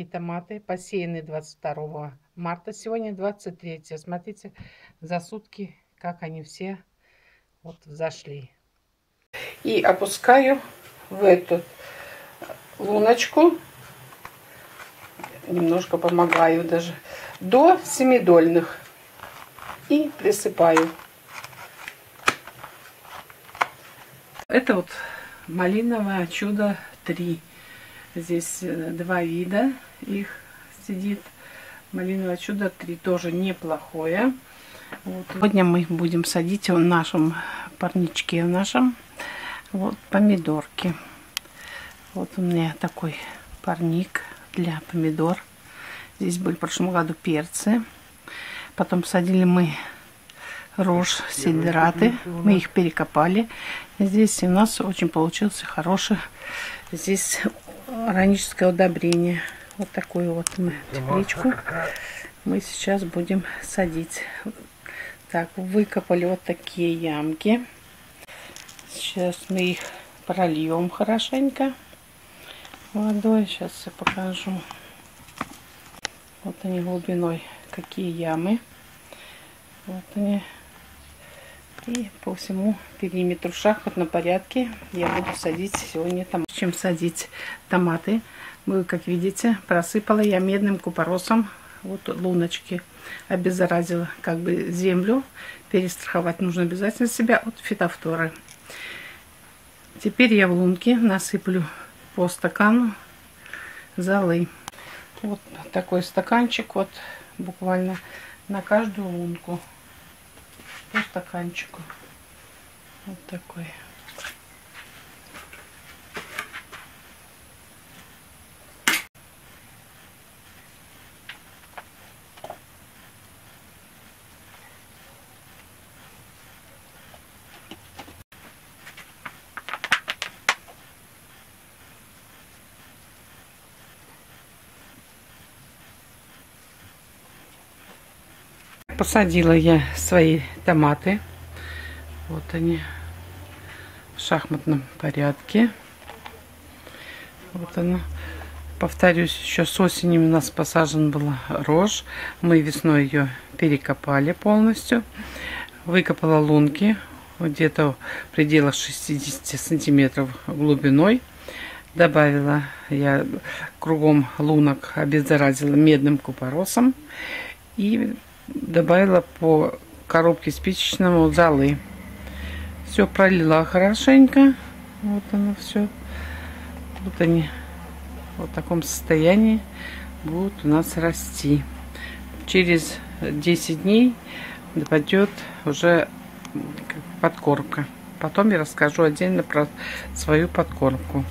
И томаты посеяны 22 марта, сегодня 23. Смотрите, за сутки, как они все вот зашли. И опускаю в эту луночку, немножко помогаю даже, до семидольных. И присыпаю. Это вот малиновое чудо 3. Здесь э, два вида их сидит. Малиновое чудо 3 тоже неплохое. Вот. Сегодня мы будем садить в нашем парничке, в нашем вот помидорки. Вот у меня такой парник для помидор. Здесь были в прошлом году перцы. Потом садили мы рожь, сидераты. Мы их перекопали. Здесь у нас очень получился хороший здесь органическое удобрение. Вот такую вот мы тепличку мы сейчас будем садить. Так, выкопали вот такие ямки. Сейчас мы их прольем хорошенько водой. Сейчас я покажу. Вот они глубиной, какие ямы. Вот они. И по всему периметру шахмат на порядке я буду садить сегодня там. Чем садить томаты. Вы, как видите, просыпала я медным купоросом вот луночки. Обеззаразила как бы землю. Перестраховать нужно обязательно себя от фитофторы. Теперь я в лунки насыплю по стакану золы. Вот такой стаканчик, вот буквально на каждую лунку по стаканчику. Вот такой. Посадила я свои томаты. Вот они в шахматном порядке. Вот она. Повторюсь, еще с осени у нас посажен была рожь. Мы весной ее перекопали полностью. Выкопала лунки где-то в пределах 60 сантиметров глубиной. Добавила я кругом лунок, обеззаразила медным купоросом. И добавила по коробке спичечному золы. Все пролила хорошенько. Вот оно все. Вот они в таком состоянии будут у нас расти. Через 10 дней пойдет уже подкормка. Потом я расскажу отдельно про свою подкормку.